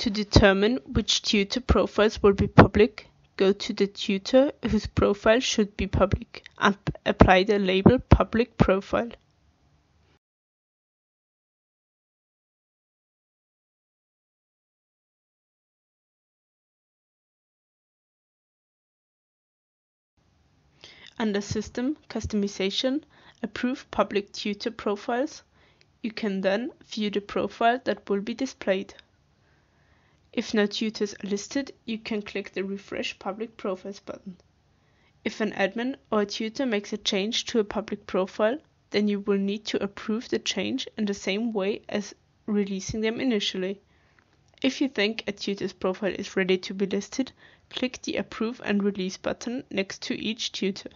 To determine which tutor profiles will be public, go to the tutor whose profile should be public and apply the label Public Profile. Under System Customization, Approve Public Tutor Profiles, you can then view the profile that will be displayed. If no tutors are listed, you can click the Refresh Public Profiles button. If an admin or a tutor makes a change to a public profile, then you will need to approve the change in the same way as releasing them initially. If you think a tutor's profile is ready to be listed, click the Approve and Release button next to each tutor.